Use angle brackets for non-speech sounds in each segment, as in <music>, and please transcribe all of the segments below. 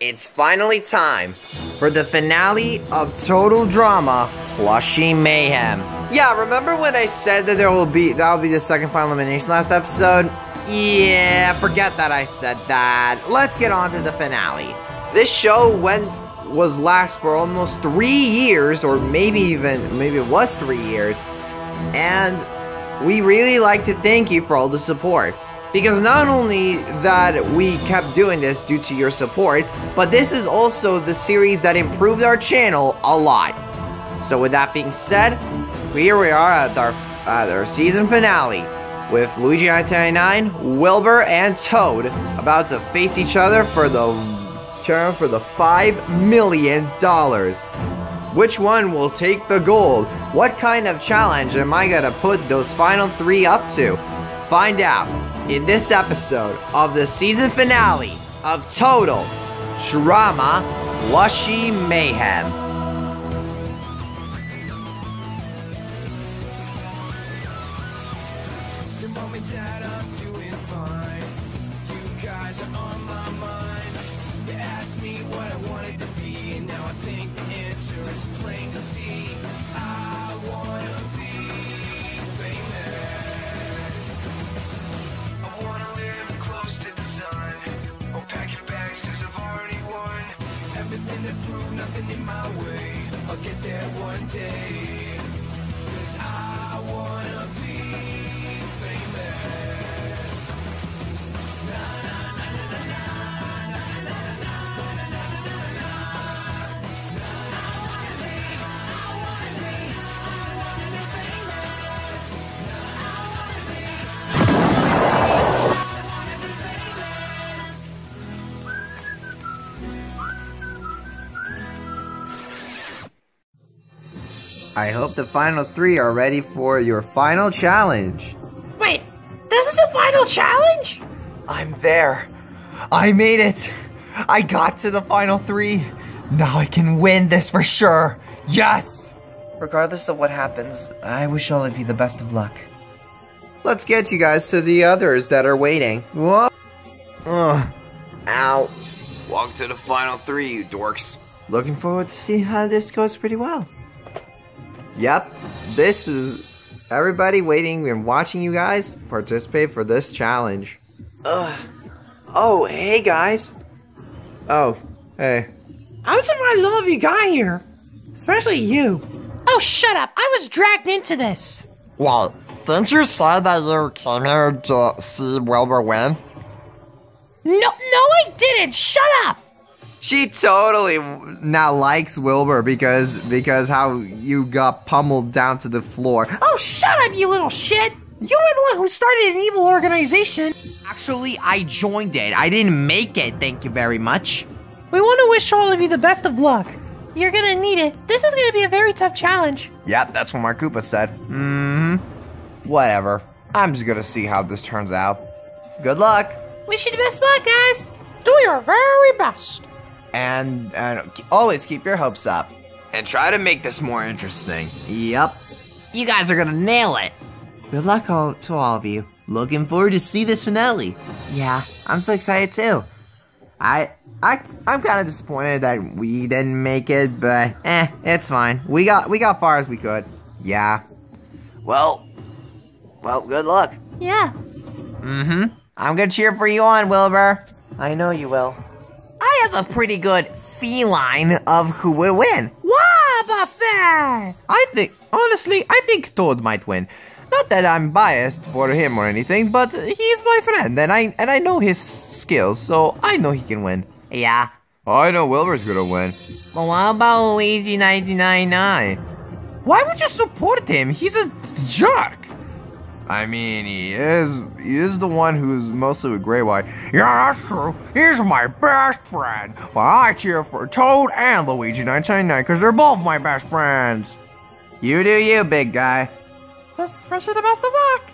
It's finally time for the finale of Total Drama Plushie Mayhem. Yeah, remember when I said that there will be that will be the second final elimination last episode? Yeah, forget that I said that. Let's get on to the finale. This show went was last for almost three years, or maybe even maybe it was three years, and we really like to thank you for all the support. Because not only that we kept doing this due to your support, but this is also the series that improved our channel a lot. So with that being said, here we are at our, at our season finale with Luigi 1999, Wilbur, and Toad about to face each other for the channel for the $5 million. Which one will take the gold? What kind of challenge am I gonna put those final three up to? Find out in this episode of the season finale of Total Drama Plushie Mayhem. I hope the final three are ready for your final challenge. Wait, this is the final challenge? I'm there. I made it. I got to the final three. Now I can win this for sure. Yes! Regardless of what happens, I wish all of you the best of luck. Let's get you guys to the others that are waiting. Whoa. Ugh. Ow. Walk to the final three, you dorks. Looking forward to see how this goes pretty well. Yep, this is everybody waiting and watching you guys participate for this challenge. Ugh. Oh, hey guys. Oh, hey. I'm surprised all of you got here. Especially you. Oh, shut up. I was dragged into this. Well, didn't you say that you came here to see Wilbur win? No, no, I didn't. Shut up. She totally now likes Wilbur because because how you got pummeled down to the floor. Oh, shut up, you little shit. You were the one who started an evil organization. Actually, I joined it. I didn't make it. Thank you very much. We want to wish all of you the best of luck. You're gonna need it. This is gonna be a very tough challenge. Yep, that's what Mark Koopa said. Mm-hmm. Whatever. I'm just gonna see how this turns out. Good luck. Wish you the best luck, guys. Do your very best. And and always keep your hopes up and try to make this more interesting. Yep. You guys are gonna nail it. Good luck all, to all of you. Looking forward to see this finale. Yeah, I'm so excited too. I I I'm kind of disappointed that we didn't make it, but eh, it's fine. We got we got far as we could. Yeah. Well, well, good luck. Yeah. Mm-hmm. I'm gonna cheer for you on, Wilbur. I know you will. I have a pretty good feline of who will win. What about that? I think, honestly, I think Toad might win. Not that I'm biased for him or anything, but he's my friend, and I and I know his skills, so I know he can win. Yeah. I know Wilbur's gonna win. But what about Luigi 1999? Why would you support him? He's a jerk. I mean, he is he is the one who's mostly with Grey White. Yeah, that's true. He's my best friend. Well, I cheer for Toad and Luigi 1999 because they're both my best friends. You do you, big guy. Just wish you the best of luck.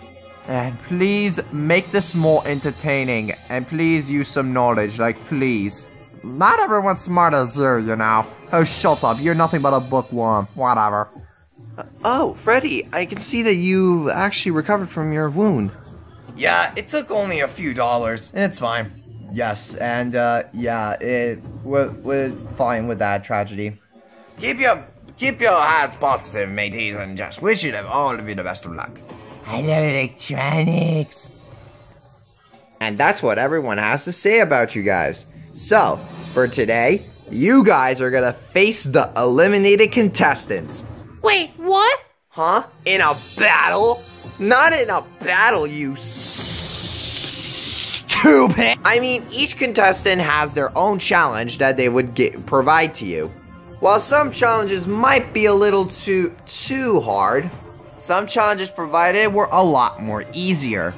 And please make this more entertaining. And please use some knowledge, like please. Not everyone's smart as you, you know. Oh, shut up. You're nothing but a bookworm. Whatever. Oh, Freddy, I can see that you actually recovered from your wound. Yeah, it took only a few dollars. It's fine. Yes, and uh, yeah, it we're, we're fine with that tragedy. Keep your keep your hearts positive, mateys, and just wish you them all of you the best of luck. I love electronics. And that's what everyone has to say about you guys. So, for today, you guys are gonna face the eliminated contestants. Wait, what? Huh? In a battle? Not in a battle, you stupid. I mean, each contestant has their own challenge that they would get, provide to you. While some challenges might be a little too too hard, some challenges provided were a lot more easier.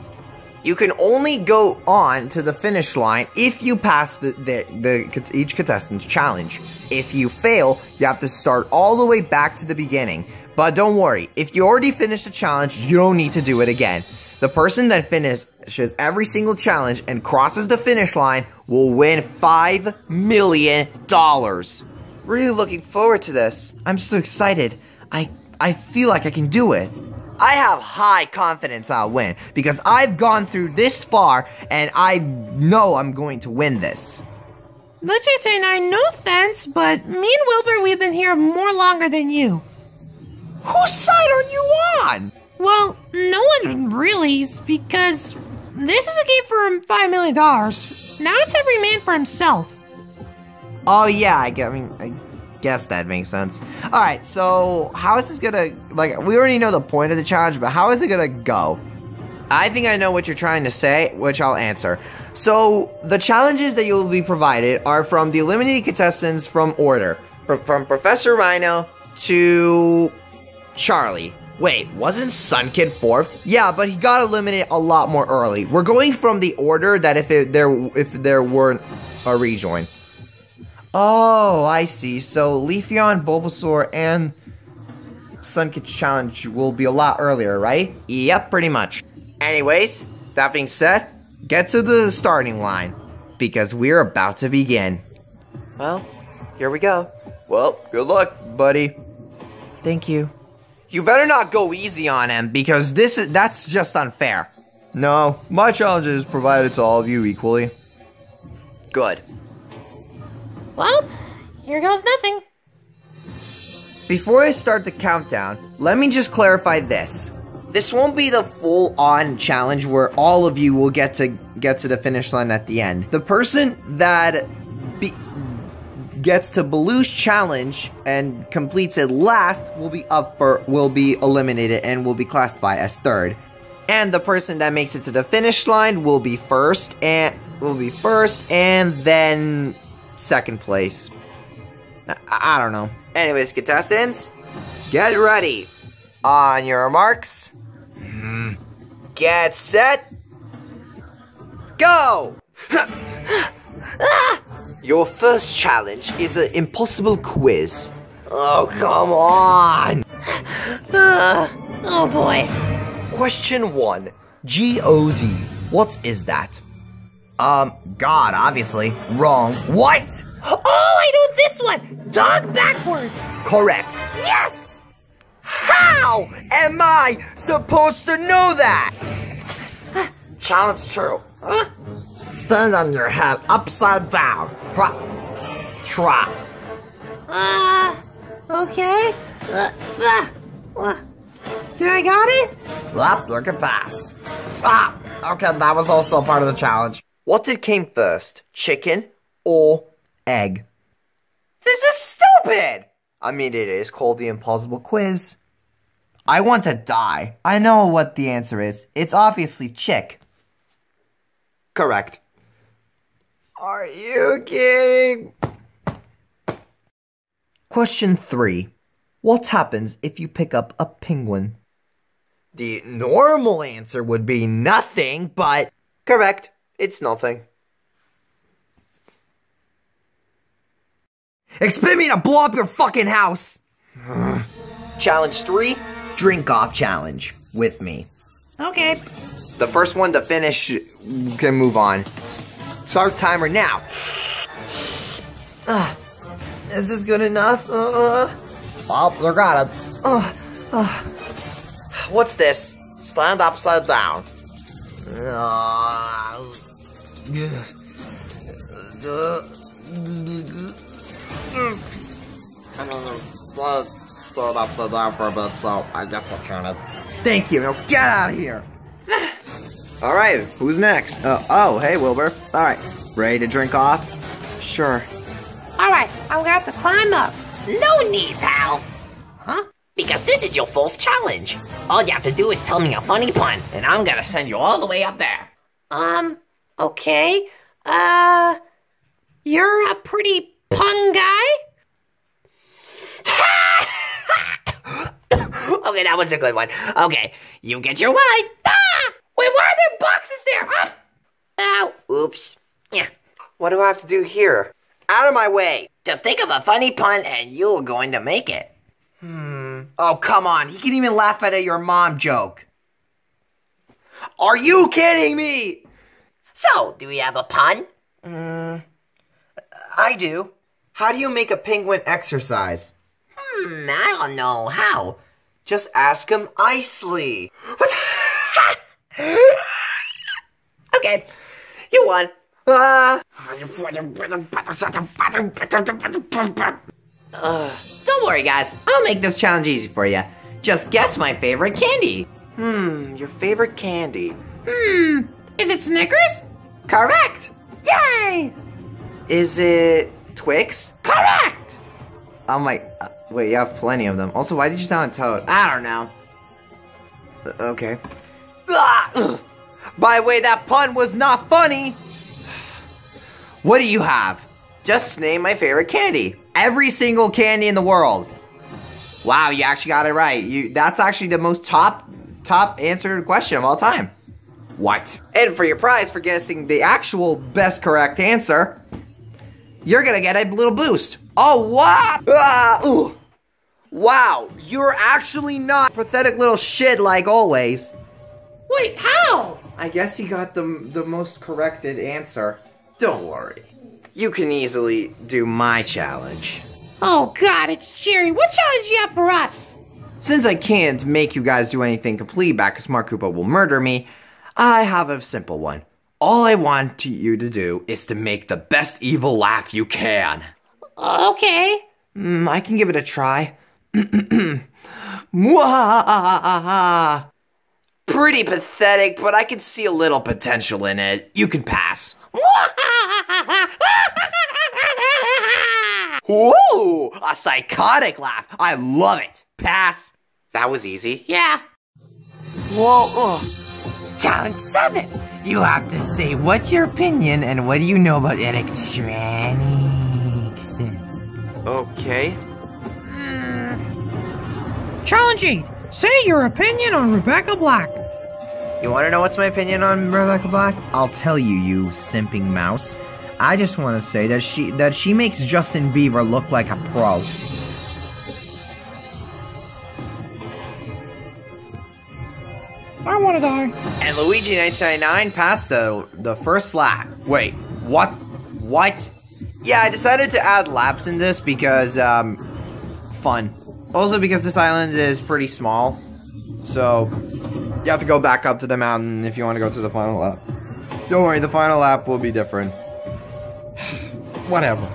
You can only go on to the finish line if you pass the, the, the each contestant's challenge. If you fail, you have to start all the way back to the beginning. But don't worry, if you already finished a challenge, you don't need to do it again. The person that finishes every single challenge and crosses the finish line will win $5 million. Really looking forward to this. I'm so excited. I, I feel like I can do it. I have high confidence I'll win because I've gone through this far and I know I'm going to win this. I no offense, but me and Wilbur, we've been here more longer than you. Whose side are you on? Well, no one really, because this is a game for five million dollars. Now it's every man for himself. Oh yeah, I, gue- I mean, I guess that makes sense. All right, so how is this gonna like? We already know the point of the challenge, but how is it gonna go? I think I know what you're trying to say, which I'll answer. So the challenges that you'll be provided are from the eliminated contestants from order, Fr- from Professor Rhino to Charlie. Wait, wasn't Sun Kid fourth? Yeah, but he got eliminated a lot more early. We're going from the order that if it, there if there weren't a rejoin. Oh, I see. So Leafeon, Bulbasaur, and Sun Kid Challenge will be a lot earlier, right? Yep, pretty much. Anyways, that being said, get to the starting line because we're about to begin. Well, here we go. Well, good luck, buddy. Thank you. You better not go easy on him because this is that's just unfair. No, my challenge is provided to all of you equally. Good. Well, here goes nothing. Before I start the countdown, let me just clarify this. This won't be the full-on challenge where all of you will get to get to the finish line at the end. The person that be, gets to Baloo's challenge and completes it last will be up for will be eliminated and will be classified as third. And the person that makes it to the finish line will be first and will be first and then second place. I, I don't know. Anyways, contestants, get ready. On your marks, mm-hmm. get set, go! <laughs> Your first challenge is an impossible quiz. Oh, come on! <sighs> Oh boy. Question one G-O-D. What is that? Um, God, obviously. Wrong. What? Oh, I know this one. Dog backwards. Correct. Yes. How am I supposed to know that? Challenge true. Huh? Stand on your head upside down. Trot. Trot. Uh, okay. Uh, uh, uh, did I got it? Yep, look at pass. Ah, okay, that was also part of the challenge. What did came first, chicken or egg? This is stupid! I mean, it is called the impossible quiz. I want to die. I know what the answer is. It's obviously chick. Correct. Are you kidding? Question 3. What happens if you pick up a penguin? The normal answer would be nothing, but correct. It's nothing. Expect me to blow up your fucking house! <sighs> challenge 3 Drink Off Challenge with me. Okay. The first one to finish can move on. Start timer now. Ah, is this good enough? Uh, oh, they got it. Uh, uh. What's this? Stand upside down. Uh, I mean, uh, stood upside down for a bit, so I guess I'll count it. Thank you. Now get out of here. All right, who's next? Uh, oh, hey, Wilbur. All right, ready to drink off? Sure. Alright, I'm gonna have to climb up. No need, pal. Huh? Because this is your fourth challenge. All you have to do is tell me a funny pun, and I'm gonna send you all the way up there. Um, okay. Uh, you're a pretty pun guy? <laughs> okay, that was a good one. Okay, you get your wine. Ah! Wait, why are there boxes there? Ah! Ow! Oops. Yeah. What do I have to do here? Out of my way. Just think of a funny pun, and you're going to make it. Hmm. Oh, come on. He can even laugh at a your mom joke. Are you kidding me? So, do we have a pun? I do. How do you make a penguin exercise? Hmm, I don't know how. Just ask him Isley. <laughs> Okay, you won. Ah. Don't worry, guys. I'll make this challenge easy for you. Just guess my favorite candy. Hmm, your favorite candy. Hmm, is it Snickers? Correct. Yay! Is it Twix? Correct. I'm like, uh, wait, you have plenty of them. Also, why did you sound Toad? I don't know. Uh, okay. Ah. By the way, that pun was not funny. What do you have? Just name my favorite candy. Every single candy in the world. Wow, you actually got it right. You that's actually the most top top answered question of all time. What? And for your prize for guessing the actual best correct answer, you're gonna get a little boost. Oh wow! Ah, ooh. Wow, you're actually not pathetic little shit like always. Wait, how? I guess he got the the most corrected answer. Don't worry. You can easily do my challenge. Oh god, it's Cherry. What challenge you have for us? Since I can't make you guys do anything complete back because Mark Koopa will murder me, I have a simple one. All I want to you to do is to make the best evil laugh you can. Okay. Mm, I can give it a try. <clears throat> Mwahahaha. Pretty pathetic, but I can see a little potential in it. You can pass. Whoa! <laughs> A psychotic laugh. I love it. Pass. That was easy. yeah. Whoa. ugh. Challenge seven. You have to say what's your opinion and what do you know about electronics. Okay. Hmm. Challenge 8. Say your opinion on Rebecca Black. You want to know what's my opinion on Rebecca Black? I'll tell you, you simping mouse. I just want to say that she that she makes Justin Bieber look like a pro. And Luigi 1999 passed the the first lap. Wait, what? What? Yeah, I decided to add laps in this because um fun. Also because this island is pretty small. So you have to go back up to the mountain if you want to go to the final lap. Don't worry, the final lap will be different. <sighs> Whatever.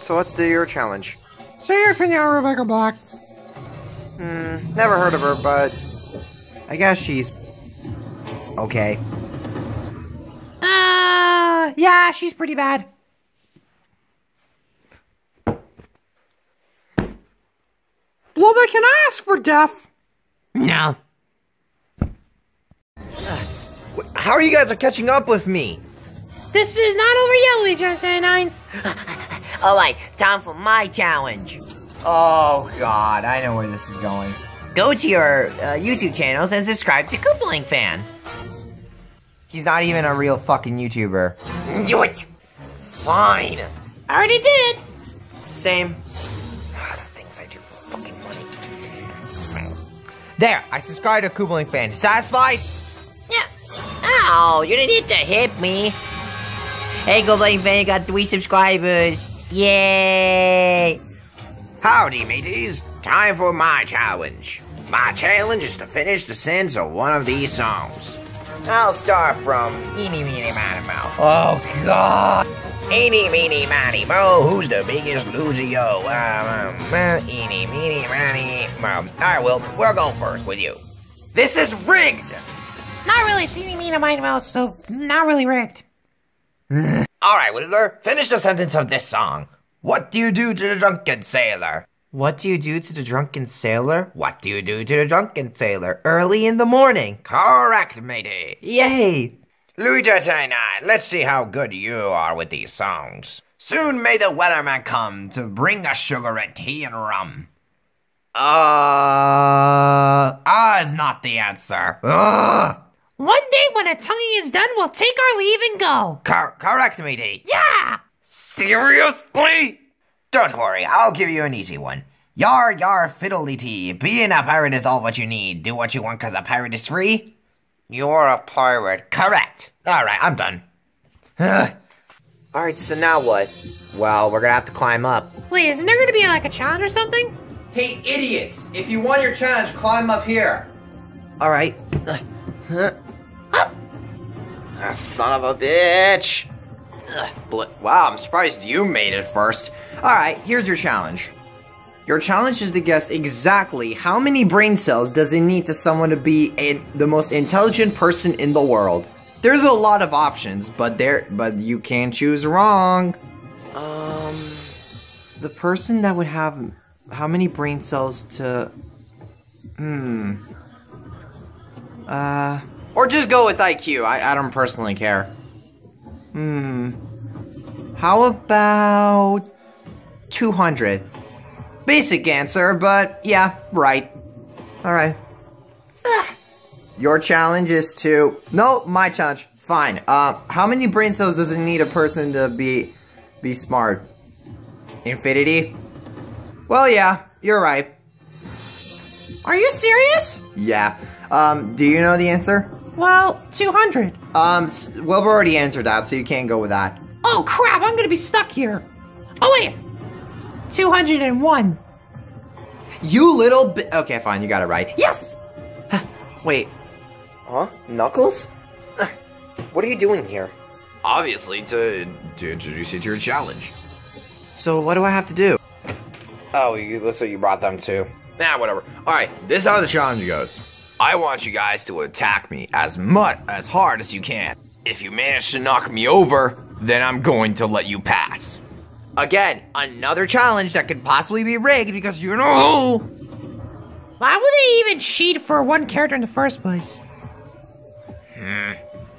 So what's the your challenge? Say your opinion on Rebecca Black. Hmm, never heard of her, but I guess she's okay. Uh, yeah, she's pretty bad. Well, they can ask for death. No. How are you guys are catching up with me? This is not over yet, Luigi 99. All right, time for my challenge. Oh god, I know where this is going. Go to your uh, YouTube channels and subscribe to Koopaling Fan. He's not even a real fucking YouTuber. Do it. Fine. I already did it. Same. Ah, the things I do for fucking money. There, I subscribed to Koopaling Fan. Satisfied? Yeah. Ow, you didn't need to hit me. Hey, Koopaling Fan, you got three subscribers. Yay. Howdy, mateys. Time for my challenge. My challenge is to finish the sins of one of these songs. I'll start from Eeny, Meeny, Miny, Moe. Oh, God. Eeny, Meeny, Miny, Moe. Who's the biggest loser, yo? Um, um, uh, eeny, Meeny, Miny, Moe. All right, Will, we're going first with you. This is rigged! Not really. It's eeny, meeny, miny, mouse, so not really rigged. All right, Whittler, finish the sentence of this song. What do you do to the drunken sailor? What do you do to the drunken sailor? What do you do to the drunken sailor? Early in the morning. Correct, matey. Yay! Louis XXIX, let's see how good you are with these songs. Soon may the weatherman come to bring us sugar and tea and rum. Uh, ah is not the answer. Ugh. One day when a tonguing is done, we'll take our leave and go. Cor- correct, matey. Yeah! Seriously? Don't worry, I'll give you an easy one. Yar yar fiddly tee. Being a pirate is all what you need. Do what you want cause a pirate is free? You're a pirate. Correct. Alright, I'm done. <sighs> Alright, so now what? Well, we're gonna have to climb up. Wait, isn't there gonna be like a challenge or something? Hey, idiots! If you want your challenge, climb up here. Alright. <sighs> Up! Ah, son of a bitch! <sighs> Ugh, Wow, I'm surprised you made it first. Alright, here's your challenge. Your challenge is to guess exactly how many brain cells does it need to someone to be a, the most intelligent person in the world. There's a lot of options, but there but you can't choose wrong. Um the person that would have how many brain cells to hmm uh or just go with IQ. I, I don't personally care. Hmm. How about 200? Basic answer, but yeah, right. Alright. <sighs> Your challenge is to. No, my challenge. Fine. Uh, how many brain cells does it need a person to be be smart? Infinity? Well, yeah, you're right. Are you serious? Yeah. Um, do you know the answer? Well, 200. Um, well, we already answered that, so you can't go with that. Oh crap, I'm gonna be stuck here. Oh wait! 201. You little bi- Okay, fine, you got it right. Yes! <sighs> Wait. Huh? Knuckles? <sighs> What are you doing here? Obviously, to, to introduce you to your challenge. So, what do I have to do? Oh, you, looks like you brought them too. Nah, whatever. Alright, this is how the challenge goes. I want you guys to attack me as much, as hard as you can. If you manage to knock me over, then I'm going to let you pass. Again, another challenge that could possibly be rigged because you know. Why would they even cheat for one character in the first place?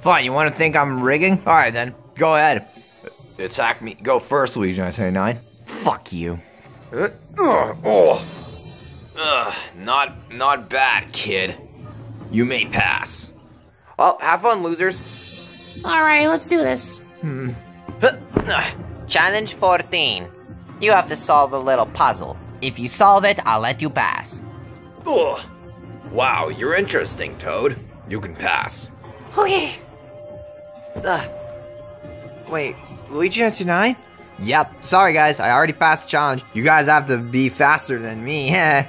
Fine, you want to think I'm rigging? Alright then, go ahead. Attack me. Go first, Luigi 979. Fuck you. Uh, ugh, oh. Ugh, not, not bad, kid. You may pass. Well, have fun, losers. Alright, let's do this. Challenge 14. You have to solve a little puzzle. If you solve it, I'll let you pass. Ugh. Wow, you're interesting, Toad. You can pass. Okay. Uh, wait, Luigi 99? Yep, sorry guys, I already passed the challenge. You guys have to be faster than me. <laughs>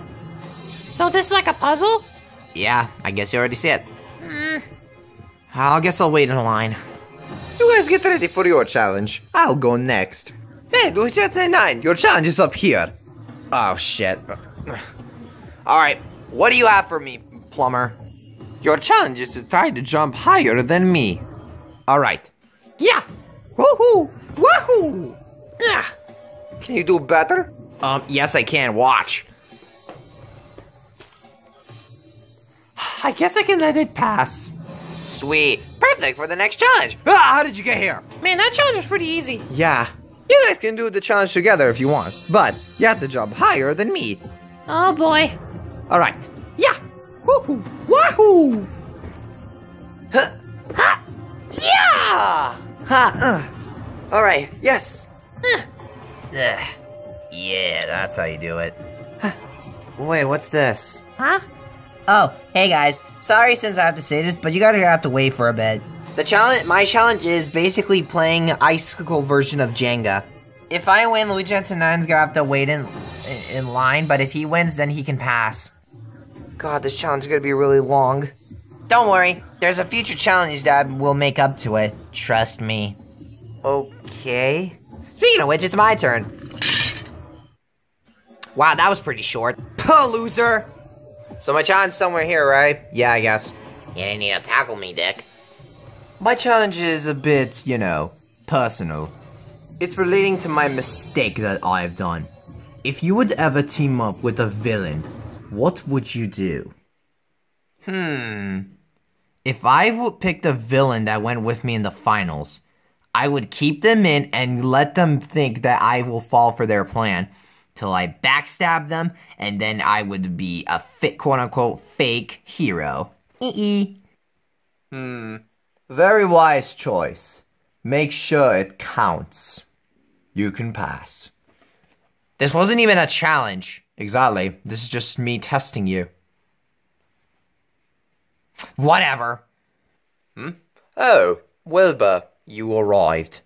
So this is like a puzzle? yeah, I guess you already see it. I guess I'll wait in line. You guys get ready for your challenge. I'll go next. Hey, Luigi 99, your challenge is up here. Oh shit. Alright, what do you have for me, plumber? Your challenge is to try to jump higher than me. Alright. Yeah! Woohoo! Woohoo! Yeah! Can you do better? Um, yes I can. Watch. I guess I can let it pass. Sweet. Perfect for the next challenge. Ah, how did you get here? Man, that challenge was pretty easy. Yeah. You guys can do the challenge together if you want, but you have to jump higher than me. Oh boy. Alright. Yeah! Woohoo! Wahoo! Huh. Ha! Yeah! Ha! Uh. Alright, yes. Ugh. Yeah, that's how you do it. Wait, what's this? Huh? Oh, hey guys. Sorry since I have to say this, but you guys are gonna have to wait for a bit. The challenge, my challenge is basically playing icicle version of Jenga. If I win, Luigi Jensen 9's gonna have to wait in, in line, but if he wins, then he can pass. God, this challenge is gonna be really long. Don't worry, there's a future challenge that will make up to it. Trust me. Okay. Speaking of which, it's my turn. Wow, that was pretty short. Puh, loser! So my challenge somewhere here, right? Yeah, I guess. You didn't need to tackle me, Dick. My challenge is a bit, you know, personal. It's relating to my mistake that I've done. If you would ever team up with a villain, what would you do? Hmm. If I would pick the villain that went with me in the finals, I would keep them in and let them think that I will fall for their plan till I backstab them, and then I would be a fit quote unquote fake hero. Ee. Hmm. Very wise choice. Make sure it counts. You can pass. This wasn't even a challenge. Exactly. This is just me testing you. Whatever. Hmm? Oh, Wilbur, you arrived.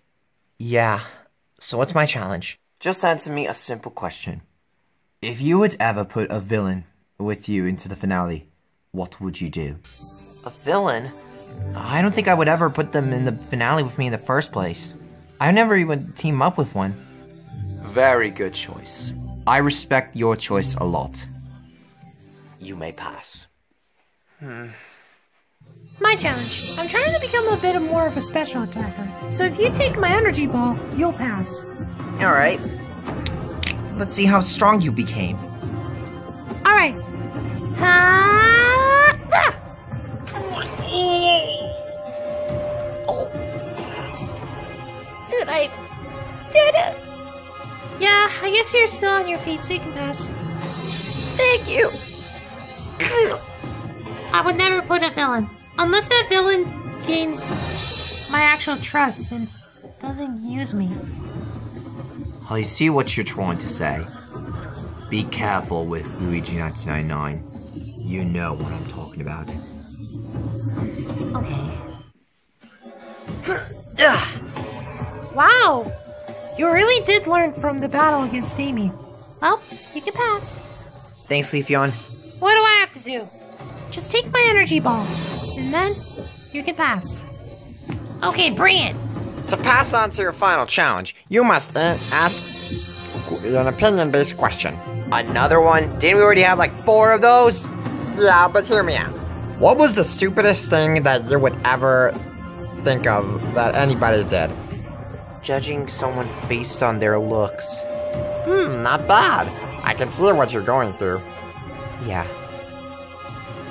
Yeah. So what's my challenge? Just answer me a simple question. If you would ever put a villain with you into the finale, what would you do? A villain? I don't think I would ever put them in the finale with me in the first place. I never even team up with one. Very good choice. I respect your choice a lot. You may pass. Hmm. My challenge. I'm trying to become a bit more of a special attacker. So if you take my energy ball, you'll pass. Alright. Let's see how strong you became. Alright. Ha! Ah! Did I... Did it? Yeah, I guess you're still on your feet, so you can pass. Thank you. I would never put a villain. Unless that villain gains my actual trust and doesn't use me. I see what you're trying to say. Be careful with Luigi 1999. You know what I'm talking about. Okay. Wow! You really did learn from the battle against Amy. Well, you can pass. Thanks, Leafeon. What do I have to do? Just take my energy ball, and then you can pass. Okay, bring it. To pass on to your final challenge, you must uh, ask an opinion-based question. Another one? Didn't we already have like four of those? Yeah, but hear me out. What was the stupidest thing that you would ever think of that anybody did? Judging someone based on their looks. Hmm, not bad. I can see what you're going through. Yeah.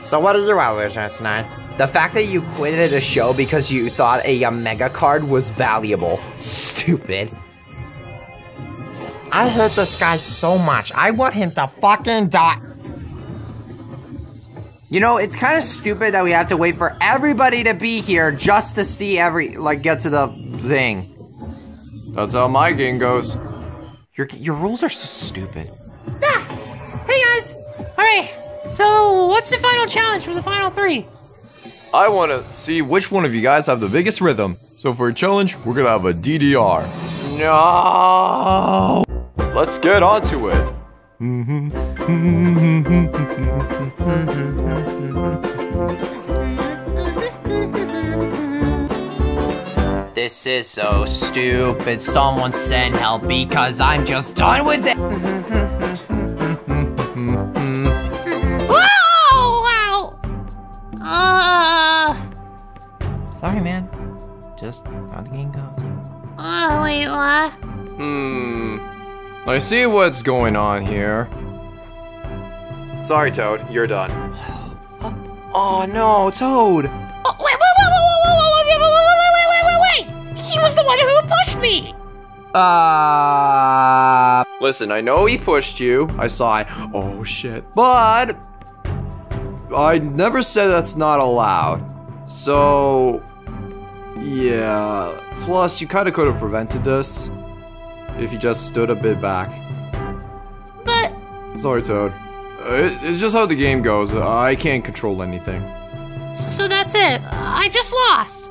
So what is your you have, tonight? The fact that you quitted the show because you thought a, uh, mega card was valuable. Stupid. I hate this guy so much. I want him to fucking die. You know, it's kind of stupid that we have to wait for everybody to be here just to see every, like, get to the thing. That's how my game goes. Your, your rules are so stupid. Ah! Hey guys! Alright, so what's the final challenge for the final three? I want to see which one of you guys have the biggest rhythm. So for a challenge, we're gonna have a DDR. No! Let's get on to it. This is so stupid. Someone send help because I'm just done with it. Just how the game goes. uh, wait, what? Hmm. I see what's going on here. Sorry, Toad. You're done. Oh no, Toad! Oh, wait, wait, wait, wait, wait, wait, wait, wait, wait, wait, wait, wait, wait, wait! He was the one who pushed me! Uh. Listen, I know he pushed you. I saw it. Oh shit. But I never said that's not allowed. So yeah. Plus, you kind of could have prevented this if you just stood a bit back. But, Sorry, Toad. It- it's just how the game goes. I can't control anything. so that's it. I just lost.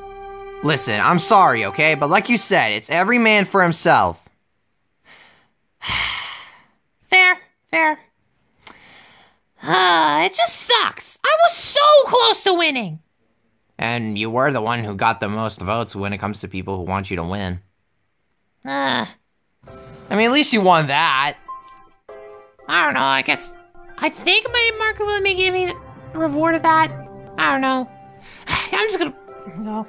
Listen, I'm sorry, okay? But like you said, it's every man for himself. <sighs> Fair, fair. Uh, <sighs> it just sucks. I was so close to winning. And you were the one who got the most votes when it comes to people who want you to win. Ah, I mean, at least you won that. I don't know. I guess I think my Marco will may give me the reward of that. I don't know. <sighs> I'm just gonna go.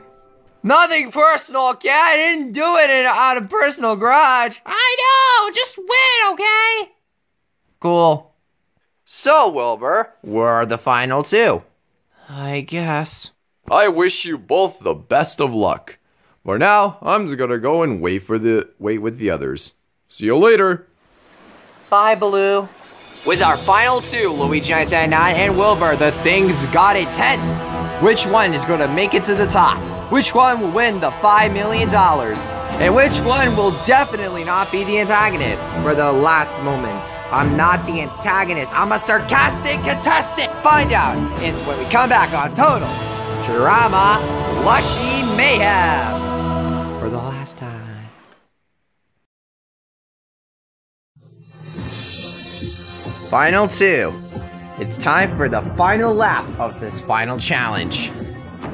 Nothing personal, okay? I didn't do it in, out of personal grudge. I know. Just win, okay? Cool. So, Wilbur, we're the final two. I guess. I wish you both the best of luck. For now, I'm just gonna go and wait for the wait with the others. See you later. Bye, Baloo. With our final two, Luigi 999 and Wilbur, the things got intense. Which one is going to make it to the top? Which one will win the $5 million? And which one will definitely not be the antagonist for the last moments? I'm not the antagonist. I'm a sarcastic contestant. Find out in when we come back on Total Drama Plushie Mayhem for the last time. Final two. It's time for the final lap of this final challenge.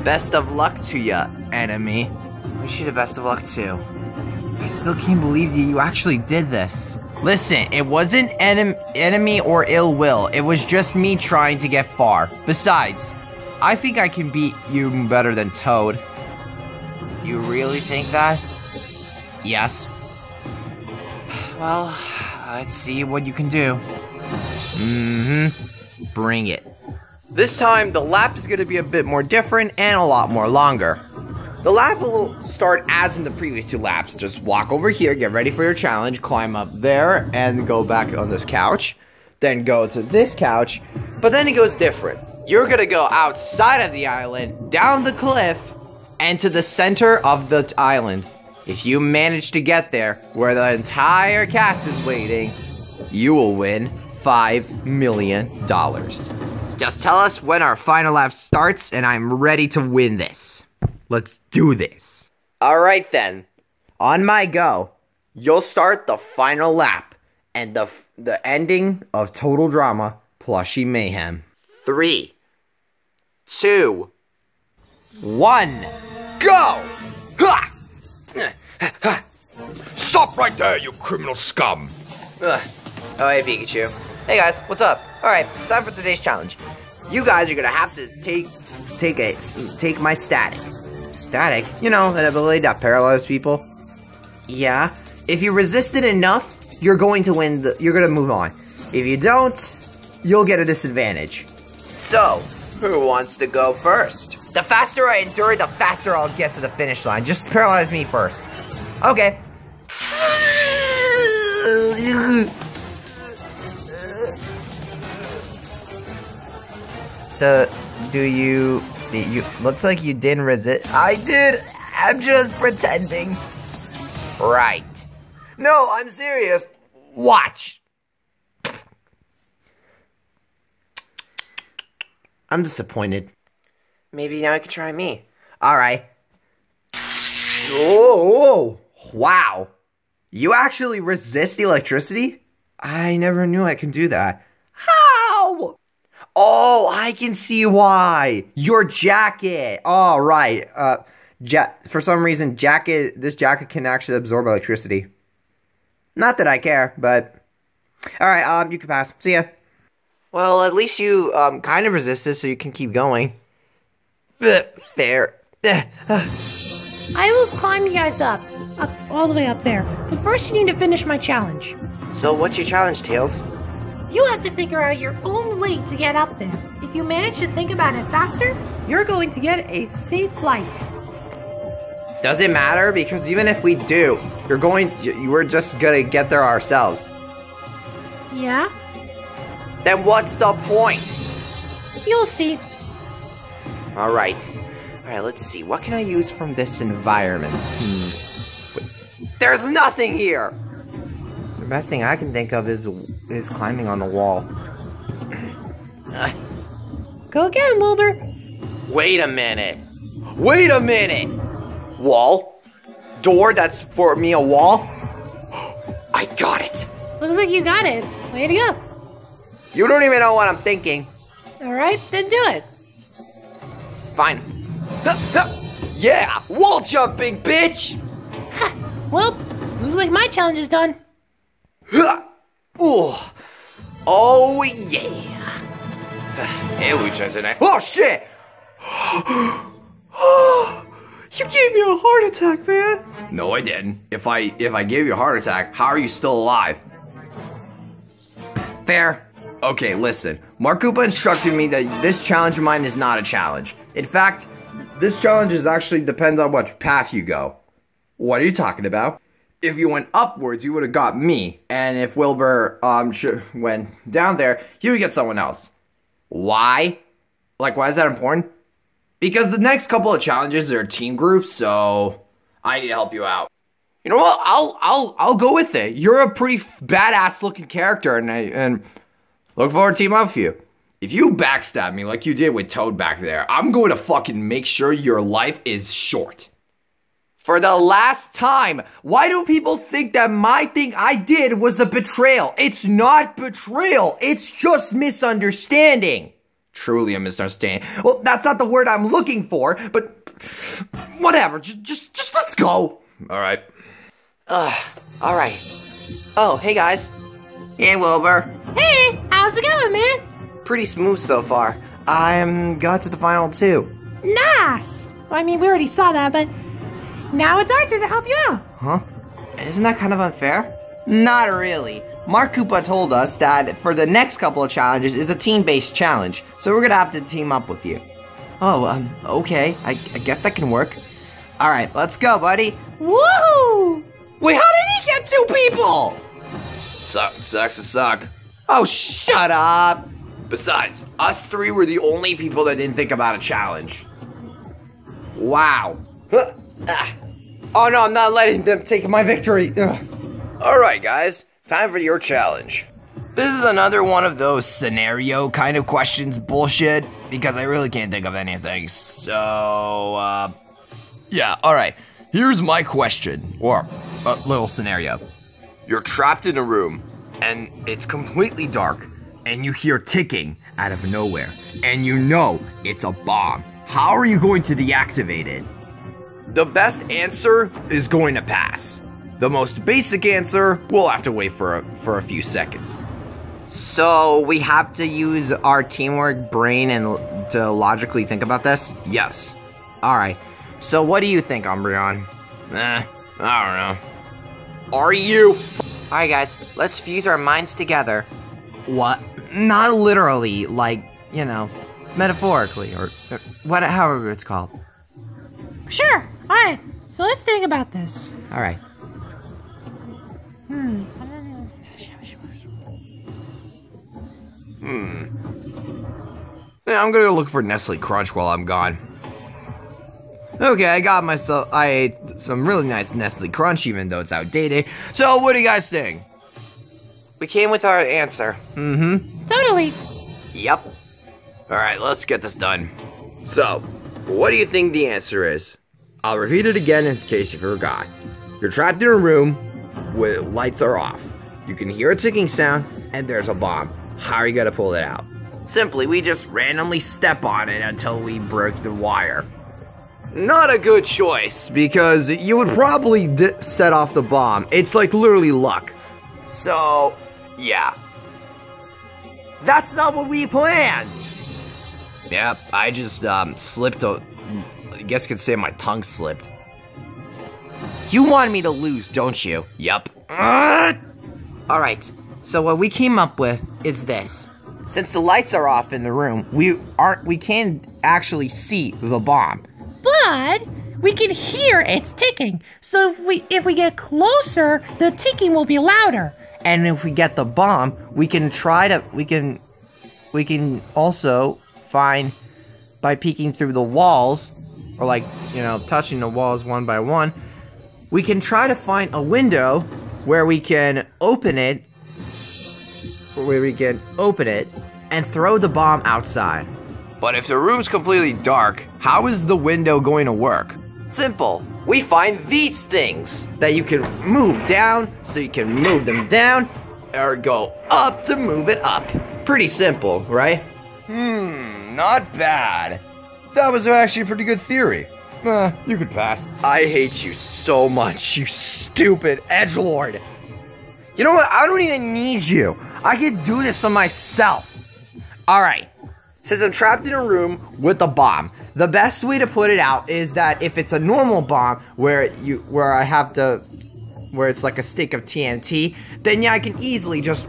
Best of luck to ya, enemy. Wish you the best of luck too. I still can't believe you, you actually did this. Listen, it wasn't enem- enemy or ill will. It was just me trying to get far. Besides, I think I can beat you better than Toad. You really think that? Yes. Well, let's see what you can do. Mm-hmm. Bring it. This time, the lap is going to be a bit more different and a lot more longer. The lap will start as in the previous two laps. Just walk over here, get ready for your challenge, climb up there, and go back on this couch. Then go to this couch. But then it goes different. You're to go outside of the island, down the cliff, and to the center of the island. If you manage to get there, where the entire cast is waiting, you will win $5 million. Just tell us when our final lap starts, and I'm ready to win this. Let's do this. Alright then. On my go, you'll start the final lap and the, the ending of Total Drama Plushie Mayhem. Three, two, one, go! Ha! Stop right there, you criminal scum! Ugh. Oh, hey, Pikachu. Hey, guys, what's up? All right, time for today's challenge. You guys are gonna have to take take a take my static. Static? You know, that ability that paralyzes people. Yeah. If you resist it enough, you're going to win. The, you're gonna move on. If you don't, you'll get a disadvantage. So, who wants to go first? The faster I endure, the faster I'll get to the finish line. Just paralyze me first. Okay. The do you you looks like you didn't resist. I did. I'm just pretending. Right. No, I'm serious. Watch. I'm disappointed. Maybe now you can try me. All right. Oh, wow. You actually resist electricity? I never knew I can do that. How? Oh, I can see why. Your jacket. All right. Uh, ja for some reason, jacket. This jacket can actually absorb electricity. Not that I care, but all right. Um, you can pass. See ya. Well, at least you um kind of resisted, so you can keep going. Fair. I will climb you guys up, up all the way up there. But first, you need to finish my challenge. So, what's your challenge, Tails? You have to figure out your own way to get up there. If you manage to think about it faster, you're going to get a safe flight. Does it matter? Because even if we do, you're going, you, we're just gonna get there ourselves. Yeah? Then what's the point? You'll see. All right. All right, let's see. What can I use from this environment? Hmm. Wait. There's nothing here! The best thing I can think of is is climbing on the wall. Go again, Wilbur. Wait a minute. Wait a minute. Wall? Door that's for me a wall? <gasps> I got it. Looks like you got it. Way to go. You don't even know what I'm thinking. All right, then do it. Fine. <laughs> Yeah, wall jumping, bitch! Well, looks like my challenge is done. <laughs> Ooh. Oh, yeah. <sighs> Hey, Lieutenant. Oh, shit! <gasps> you gave me a heart attack, man. No, I didn't. If I if I gave you a heart attack, how are you still alive? Fair. Okay, listen. Mark Koopa instructed me that this challenge of mine is not a challenge. In fact, this challenge is actually depends on what path you go. What are you talking about? If you went upwards, you would have got me, and if Wilbur um went down there, he would get someone else. Why? Like, why is that important? Because the next couple of challenges are team groups, so I need to help you out. You know what? I'll I'll I'll go with it. You're a pretty badass looking character, and I and look forward to team up with you. If you backstab me like you did with Toad back there, I'm going to fucking make sure your life is short. For the last time, why do people think that my thing I did was a betrayal? It's not betrayal. It's just misunderstanding. Truly a misunderstanding. Well, that's not the word I'm looking for, but whatever. Just just just let's go. All right. All right. Oh, hey guys. Hey Wilbur. Hey, how's it going, man? Pretty smooth so far. I'm got to the final two. Nice. Well, I mean, we already saw that, but now it's our turn to help you out. Huh? Isn't that kind of unfair? Not really. Mark Koopa told us that for the next couple of challenges is a team-based challenge, so we're gonna have to team up with you. Oh, um, okay. I, I guess that can work. All right, let's go, buddy. Woohoo! Wait, how did he get two people? Suck, sucks to suck. Oh, shut up. Besides, us three were the only people that didn't think about a challenge. Wow. Huh. Ah. Oh no, I'm not letting them take my victory. All right, guys, time for your challenge. This is another one of those scenario kind of questions bullshit because I really can't think of anything. So, uh, yeah, all right. Here's my question or a little scenario. You're trapped in a room and it's completely dark and you hear ticking out of nowhere and you know it's a bomb. How are you going to deactivate it? The best answer is going to pass. The most basic answer, we'll have to wait for a, for a few seconds. So we have to use our teamwork brain and to logically think about this. Yes. All right. So what do you think, Umbreon? Eh, I don't know. Are you? All right, guys. Let's fuse our minds together. What? Not literally, like you know, metaphorically, or, or what? However it's called. Sure. All right. So let's think about this. All right. Hmm. Yeah, I'm gonna go look for Nestle Crunch while I'm gone. Okay, I got myself. I ate some really nice Nestle Crunch, even though it's outdated. So, what do you guys think? We came with our answer. Mm-hmm. Totally. Yep. All right, let's get this done. So, what do you think the answer is? I'll repeat it again in case you forgot. You're trapped in a room where lights are off. You can hear a ticking sound, and there's a bomb. How are you gonna pull it out? Simply, we just randomly step on it until we break the wire. Not a good choice because you would probably set off the bomb. It's like literally luck. So, yeah. That's not what we planned. Yep, I just um slipped a. I guess you could say my tongue slipped. You want me to lose, don't you? Yep. All right. So what we came up with is this. Since the lights are off in the room, we aren't we can't actually see the bomb. But we can hear it's ticking. So if we if we get closer, the ticking will be louder. And if we get the bomb, we can try to we can we can also find by peeking through the walls or like, you know, touching the walls one by one, we can try to find a window where we can open it where we can open it and throw the bomb outside. But if the room's completely dark, how is the window going to work? Simple. We find these things that you can move down, so you can move them down, or go up to move it up. Pretty simple, right? Hmm, not bad. that was actually a pretty good theory. Uh, you could pass. I hate you so much, you stupid edge lord. You know what? I don't even need you. I can do this on myself. All right. Since I'm trapped in a room with a bomb, the best way to put it out is that if it's a normal bomb where you where I have to where it's like a stick of TNT, then yeah, I can easily just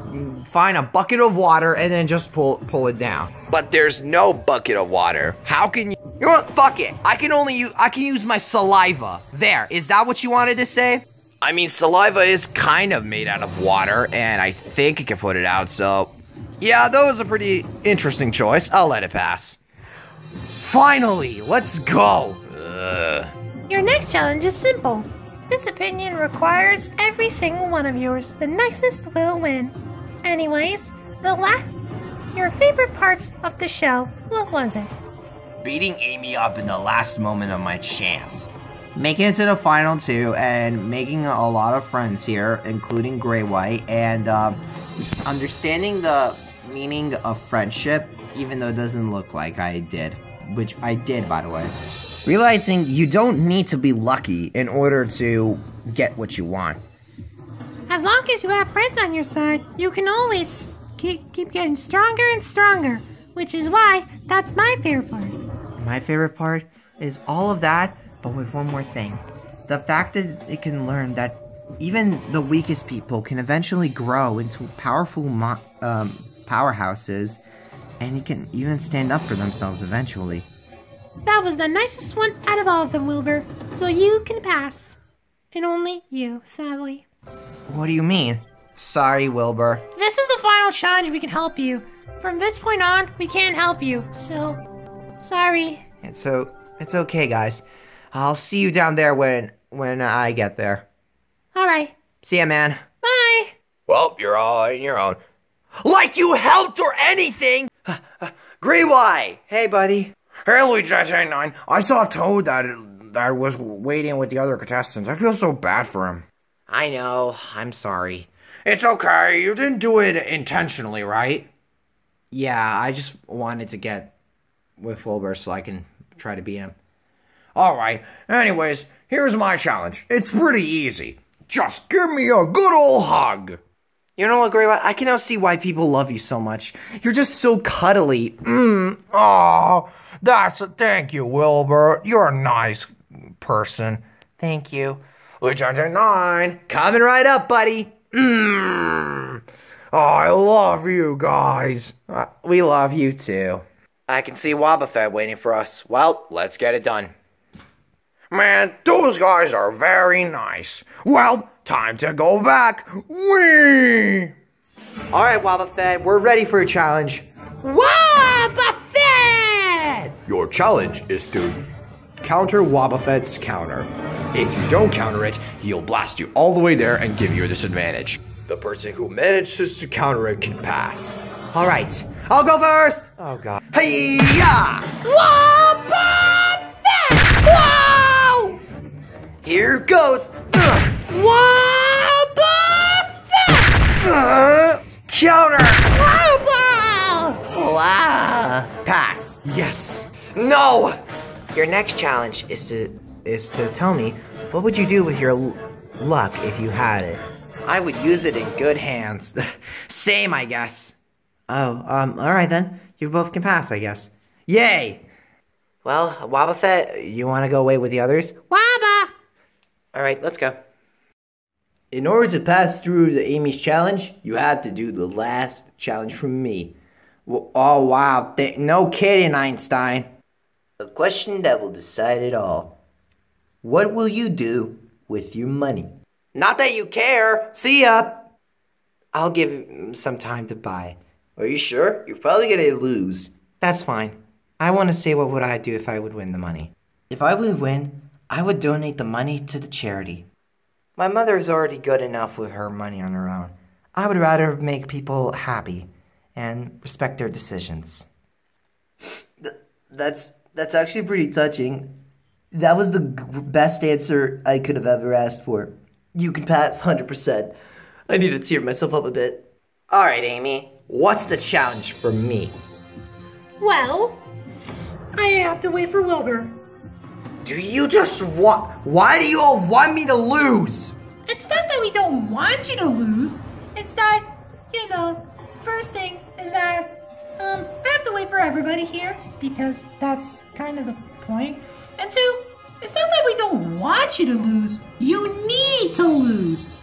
find a bucket of water and then just pull pull it down. But there's no bucket of water. How can you? You know what? Fuck it. I can only use I can use my saliva. There. Is that what you wanted to say? I mean, saliva is kind of made out of water, and I think it can put it out. So, yeah, that was a pretty interesting choice. I'll let it pass. Finally, let's go. Ugh. Your next challenge is simple. This opinion requires every single one of yours. The nicest will win. Anyways, the last. Your favorite parts of the show, what was it? Beating Amy up in the last moment of my chance. Making it to the final two and making a lot of friends here, including Grey White, and um, understanding the meaning of friendship, even though it doesn't look like I did. Which I did, by the way. Realizing you don't need to be lucky in order to get what you want. As long as you have friends on your side, you can always keep, keep getting stronger and stronger. Which is why that's my favorite part. My favorite part is all of that, but with one more thing. The fact that it can learn that even the weakest people can eventually grow into powerful mo- um, powerhouses, and it can even stand up for themselves eventually. That was the nicest one out of all of them, Wilbur. So you can pass. And only you, sadly. What do you mean? Sorry, Wilbur. This is the final challenge we can help you. From this point on, we can't help you. So, sorry. It's so it's okay, guys. I'll see you down there when when I get there. All right. See ya, man. Bye. Well, you're all on your own. Like you helped or anything! Grey White! Hey, buddy. Hey, Luigi 9 I saw Toad that, that was waiting with the other contestants. I feel so bad for him. I know. I'm sorry. It's okay. You didn't do it intentionally, right? Yeah, I just wanted to get with Wilbur so I can try to beat him. Alright. Anyways, here's my challenge. It's pretty easy. Just give me a good old hug. You know what, Grey White? I can now see why people love you so much. You're just so cuddly. Mmm. Oh, that's a thank you, Wilbur. You're a nice person. Thank you. Luigi 9 Coming right up, buddy. Mmm. Oh, I love you guys. Uh, we love you too. I can see Wobbuffet waiting for us. Well, let's get it done. Man, those guys are very nice. Well, time to go back. Whee! All right, Wobbuffet, we're ready for a challenge. Wobbuffet! Your challenge is to counter Wobbuffet's counter. If you don't counter it, he'll blast you all the way there and give you a disadvantage. The person who manages to counter it can pass. All right, I'll go first. Oh God. Hey ya! Wobbuffet! Here goes. Uh, counter. Wow! Wow. Pass. Yes. No! Your next challenge is to is to tell me what would you do with your luck if you had it. I would use it in good hands. <laughs> Same, I guess. Oh, um, all right then. You both can pass, I guess. Yay! Well, Wobbuffet, you want to go away with the others? Wabba! All right, let's go. In order to pass through the Amy's challenge, you have to do the last challenge from me. W- Oh, wow. Th- no kidding, Einstein. A question that will decide it all. What will you do with your money? Not that you care. See ya. I'll give him some time to buy. Are you sure? You're probably gonna lose. That's fine. I want to say what would I do if I would win the money. If I would win, I would donate the money to the charity. My mother is already good enough with her money on her own. I would rather make people happy and respect their decisions. that's that's actually pretty touching. That was the g- best answer I could have ever asked for. You can pass 100%. I need to tear myself up a bit. All right, Amy. What's the challenge for me? Well, I have to wait for Wilbur. Do you just want? Why do you all want me to lose? It's not that we don't want you to lose. It's that, you know, first thing is that um, I have to wait for everybody here because that's kind of the point. And two, it's not that we don't want you to lose. You need to lose.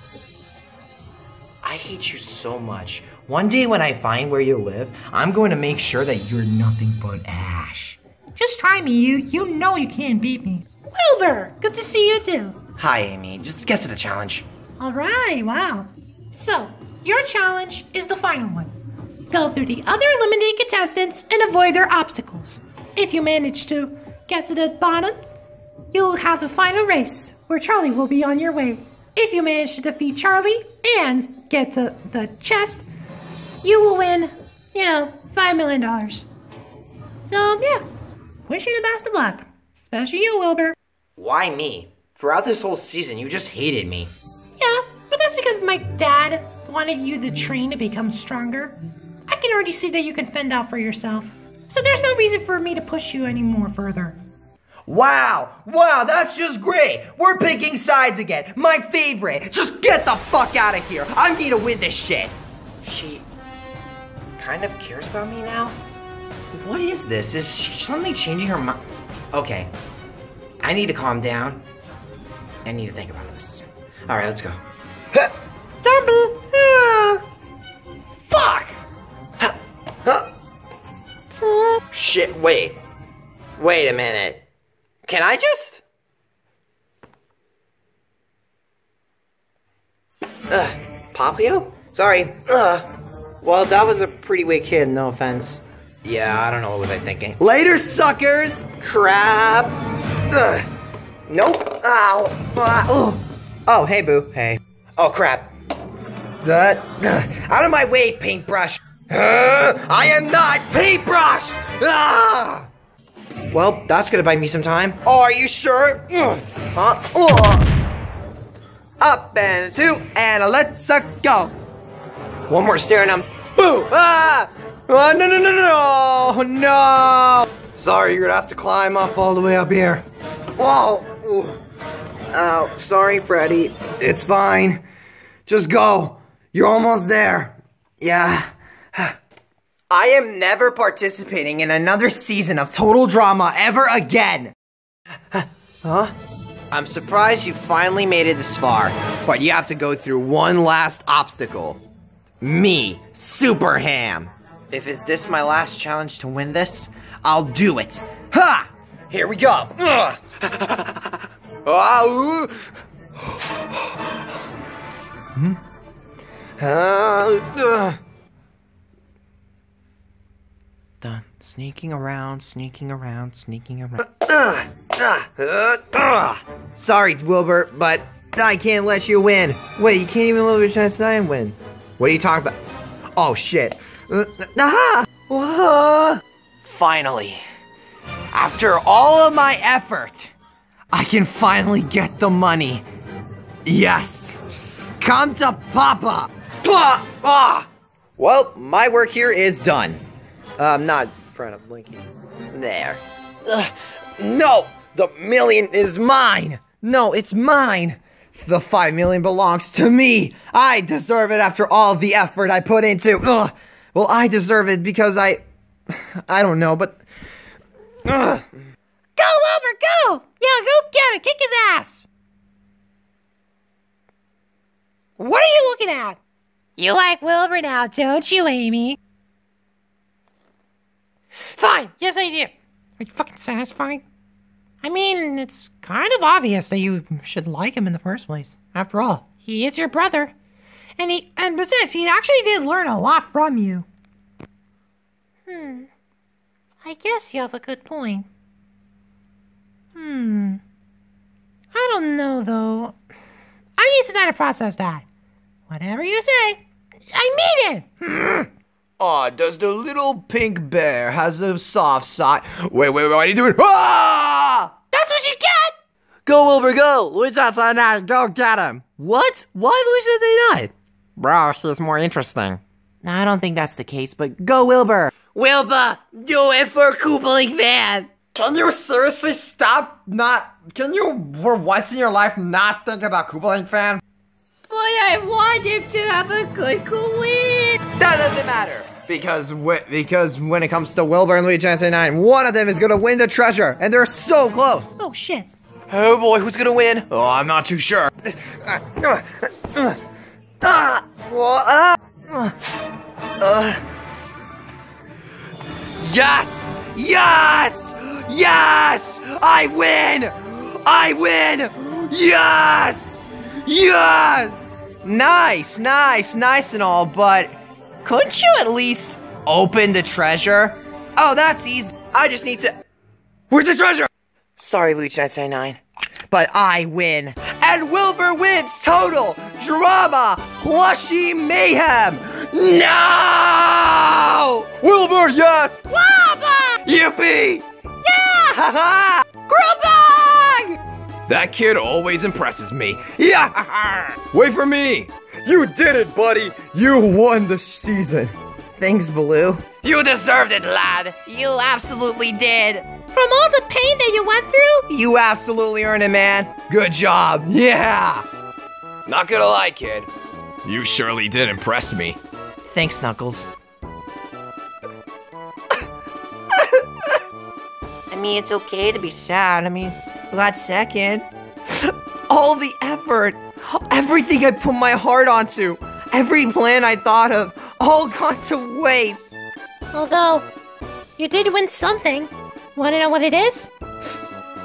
I hate you so much. One day when I find where you live, I'm going to make sure that you're nothing but ash. Just try me. You you know you can't beat me. Wilbur, good to see you too. Hi, Amy. Just get to the challenge. All right, wow. So, your challenge is the final one. Go through the other eliminated contestants and avoid their obstacles. If you manage to get to the bottom, you'll have a final race where Charlie will be on your way. If you manage to defeat Charlie and get to the chest, you will win, you know, $5 million. So, yeah, wish you the best of luck. Especially you, Wilbur. Why me? Throughout this whole season, you just hated me. Yeah, but that's because my dad wanted you to train to become stronger. I can already see that you can fend out for yourself. So there's no reason for me to push you any more further. Wow! Wow, that's just great! We're picking sides again! My favorite! Just get the fuck out of here! I need to win this shit! She kind of cares about me now? What is this? Is she suddenly changing her mind? Okay. I need to calm down. I need to think about this. Alright, let's go. Zombie! Ah. Fuck! Shit, wait. Wait a minute. Can I just? Ugh, Poplio? Sorry. Ugh. Well, that was a pretty weak hit, no offense. Yeah, I don't know what was I thinking. Later, suckers! Crap! Ugh. Nope. Ow. Ah, ugh. Oh, hey, boo. Hey. Oh, crap. That. Out of my way, paintbrush. Uh, I am not paintbrush! Ah! Well, that's gonna buy me some time. Oh, are you sure? Ugh. Huh? Up and two, and let's uh, go. One more stare and I'm boo! Ah! Oh, no, no, no, no, no, oh, no! Sorry, you're gonna have to climb up all the way up here. Whoa! Ooh. Oh, sorry, Freddy. It's fine. Just go. You're almost there. Yeah. I am never participating in another season of Total Drama ever again. Huh? I'm surprised you finally made it this far, but you have to go through one last obstacle. Me, Super Ham. If is this my last challenge to win this, I'll do it. Ha! Here we go. <laughs> Ah. Hmm? Uh, ugh. Done. Sneaking around, sneaking around, sneaking around. Ugh, ugh, ugh. Sorry, Wilbur, but I can't let you win. Wait, you can't even let me chance and win. What are you talking about? Oh shit. Uh, ah! Finally, after all of my effort, I can finally get the money. Yes. Come to Papa. Ah! Ah! Well, my work here is done. Um, not in front of Blinky. There. No! The million is mine! No, it's mine! The five million belongs to me! I deserve it after all the effort I put into. Ugh. Well, I deserve it because I. <sighs> I don't know, but. Ugh. Go, Wilbur, go! Yeah, go get it. Kick his ass. What are you looking at? You like Wilbur now, don't you, Amy? Fine. Yes, I do. Are you fucking satisfied? I mean, it's kind of obvious that you should like him in the first place. After all, he is your brother. And he, and besides, he actually did learn a lot from you. Hmm. I guess you have a good point. Hmm. I don't know, though. I need some time to process that. Whatever you say. I mean it! <laughs> Aw, does the little pink bear has a soft side? Wait, wait, wait, what are you doing? <laughs> Ah! That's what you get! Go, Wilbur, go! Luis outside now, go get him! What? Why Luis does he not? Bro, he's more interesting. I don't think that's the case, but go, Wilbur! Wilbur, do it for Koopa Van! Can you seriously stop not? Can you, for once in your life, not think about Koopaling fan? Boy, I want him to have a good cool win. That doesn't matter. Because wh- because when it comes to Wilbur and Luigi 9, one of them is gonna win the treasure, and they're so close. Oh shit. Oh boy, who's gonna win? Oh, I'm not too sure. Uh, uh, uh, Ah, well, ah, uh, yes, yes, yes! I win! I win! Yes, yes! Nice, nice, nice and all, but couldn't you at least open the treasure? Oh, that's easy. I just need to. Where's the treasure? Sorry, Luigi 999. But I win. And Wilbur wins total drama plushie mayhem. No! Wilbur, yes! Wabba! Yippee! Yeah! Haha! Grubag! That kid always impresses me. Yeah! Wait for me! You did it, buddy! You won the season. Thanks, Baloo. You deserved it, lad. You absolutely did. From all the pain that you went through, You absolutely earned it, man. Good job. Yeah! Not gonna lie, kid. You surely did impress me. Thanks, Knuckles. I mean, it's okay to be sad. I mean, we got second. All the effort, everything I put my heart onto, every plan I thought of, all gone to waste. although you did win something. Want to know what it is?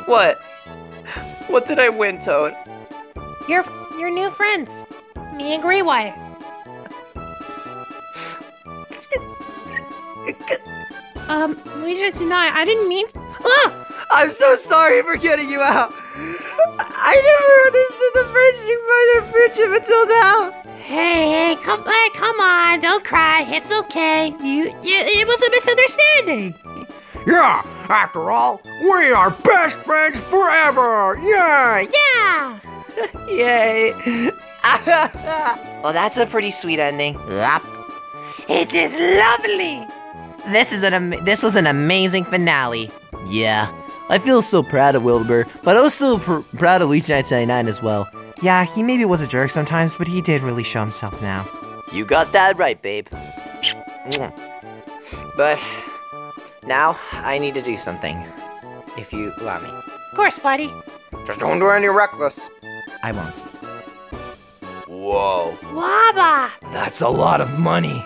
What? What did I win, Toad? Your your new friends, me and Greywire. um, Luigi tonight. I didn't mean. Ah! I'm so sorry for getting you out. I never understood the friendship part of friendship until now. Hey, hey, come, hey, come on! Don't cry. It's okay. You, you, it was a misunderstanding. Yeah, after all, we are best friends forever! Yeah! Yeah. <laughs> Yay. <laughs> well, that's a pretty sweet ending. Yep. It is lovely. This is an this was an amazing finale. Yeah, I feel so proud of Wilbur, but i also pr- proud of Leech 999 as well. Yeah, he maybe was a jerk sometimes, but he did really show himself now. You got that right, babe. But now I need to do something. If you allow me. Of course, buddy. Just don't do any reckless. I won't. Whoa. Wabba. That's a lot of money.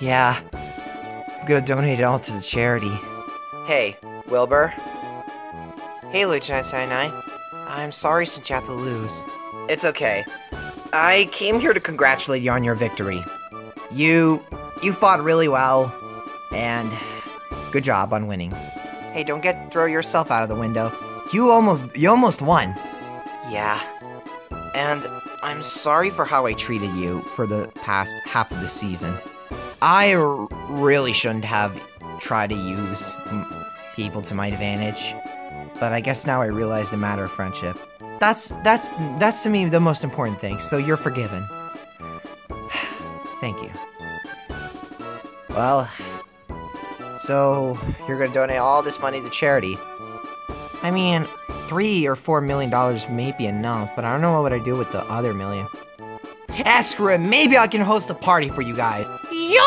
Yeah. I'm gonna donate it all to the charity. Hey, Wilbur. Hey, Lieutenant 99. I'm sorry since you have to lose. It's okay. I came here to congratulate you on your victory. You you fought really well, and good job on winning. Hey, don't get throw yourself out of the window. You almost you almost won. Yeah. And I'm sorry for how I treated you for the past half of the season. I r- really shouldn't have tried to use m- people to my advantage, but I guess now I realize the matter of friendship. That's that's that's to me the most important thing. So you're forgiven. <sighs> Thank you. Well, so you're gonna donate all this money to charity. I mean, three or four million dollars may be enough, but I don't know what would I do with the other million. Ask her, maybe I can host a party for you guys. Yo!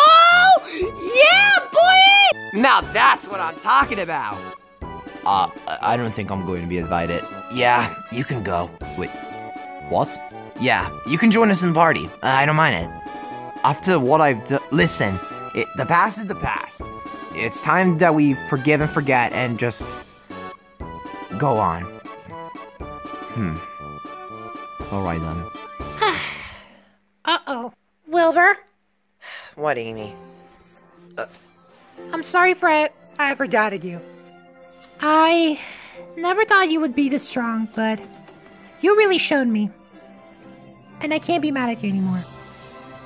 Yeah, boy! Now that's what I'm talking about. Uh, I I don't think I'm going to be invited. Yeah, you can go. Wait, what? Yeah, you can join us in the party. Uh, I don't mind it. After what I've done, listen, it, the past is the past. It's time that we forgive and forget and just go on. Hmm. All right then. <sighs> Uh-oh. Wilbur, What, Amy? I'm sorry for I, I ever doubted you. I never thought you would be this strong, but you really showed me. And I can't be mad at you anymore.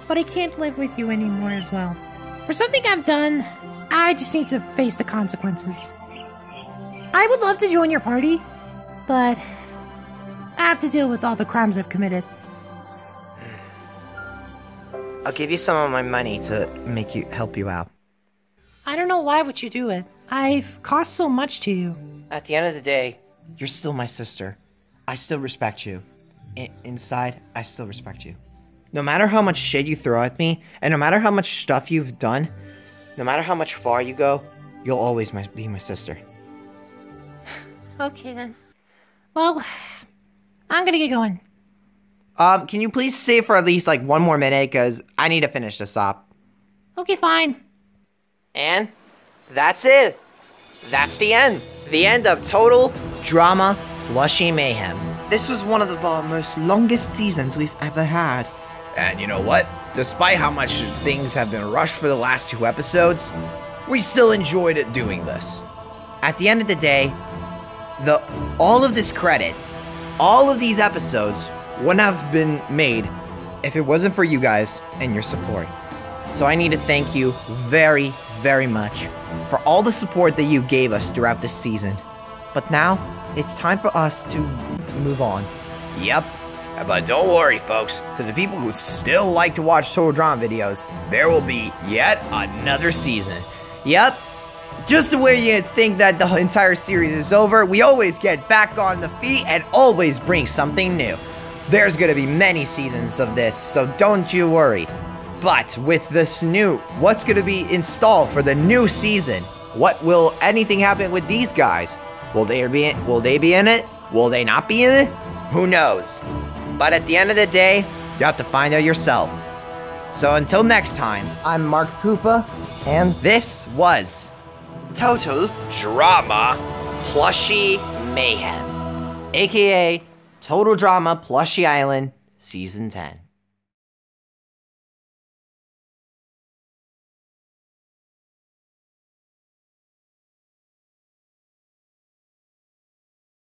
But I can't live with you anymore as well. For something I've done, I just need to face the consequences. I would love to join your party, but I have to deal with all the crimes I've committed. <sighs> I'll give you some of my money to make you help you out. I don't know why would you do it. I've cost so much to you. At the end of the day, you're still my sister. I still respect you. I- inside, I still respect you. No matter how much shit you throw at me, and no matter how much stuff you've done, no matter how much far you go, you'll always my, be my sister. Okay then. Well, I'm gonna get going. Um, can you please stay for at least like one more minute? Because I need to finish this up. Okay, fine. And that's it. That's the end. The end of Total Drama Plushie Mayhem. This was one of the uh, most longest seasons we've ever had. And you know what? Despite how much things have been rushed for the last two episodes, we still enjoyed it doing this. At the end of the day, the all of this credit, all of these episodes wouldn't have been made if it wasn't for you guys and your support. So I need to thank you very, very much for all the support that you gave us throughout this season. But now, it's time for us to move on. Yep. But don't worry, folks. To the people who still like to watch Total Drama videos, there will be yet another season. Yep. Just the way you think that the entire series is over, we always get back on the feet and always bring something new. There's gonna be many seasons of this, so don't you worry. But with this new, what's gonna be installed for the new season? What will anything happen with these guys? Will they be in, will they be in it? Will they not be in it? Who knows? But at the end of the day, you have to find out yourself. So until next time, I'm Mark Koopa, and this was Total Drama. Plushie Mayhem, aka Total Drama Plushie Island Season 10.